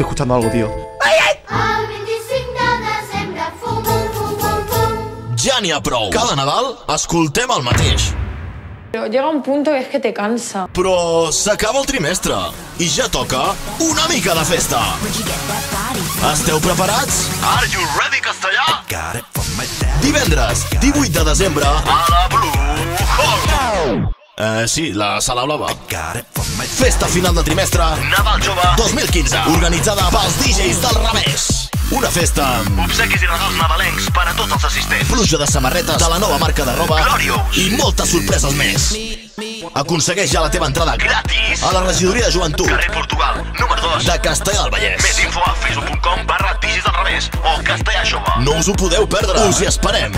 estoy escuchando algo, tío. El 25 de desembre, fum, fum, fum, fum, fum. Ja n'hi ha prou. Cada Nadal escoltem el mateix. Pero llega un punto que es que te cansa. Però s'acaba el trimestre i ja toca una mica de festa. Esteu preparats? Are you ready, castellà? Divendres, 18 de desembre, a la Eh, sí, la sala blava. Festa final de trimestre. Nadal Jove. 2015 Organitzada pels DJs del revés. Una festa amb obsequis i regals nadalencs per a tots els assistents. Pluja de samarretes de la nova marca de roba Glorious. I moltes sorpreses més. Aconsegueix ja la teva entrada gratis. a la regidoria de joventut. Carrer Portugal, número 2 de Castellà del Vallès. Més info a facebook.com barra DJs del revés o Castellà Jove. No us ho podeu perdre. Us hi esperem